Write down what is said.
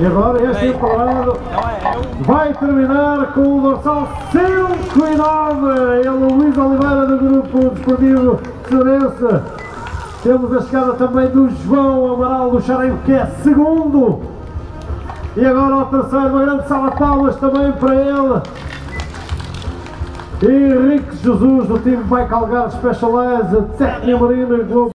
E agora este empalado é, é vai terminar com o dorsal 109. e Ele, o Luís Oliveira do grupo desportivo Cearense. Temos a chegada também do João Amaral do Xareiro, que é segundo. E agora o terceiro, uma grande sala de palmas também para ele. Henrique Jesus do time vai calgar Specialized, Técnica Marina e Globo.